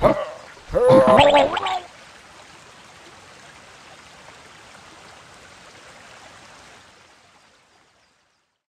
Huh?